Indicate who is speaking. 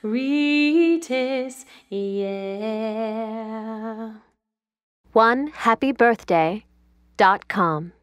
Speaker 1: sweetest, yeah.
Speaker 2: One happy birthday dot com.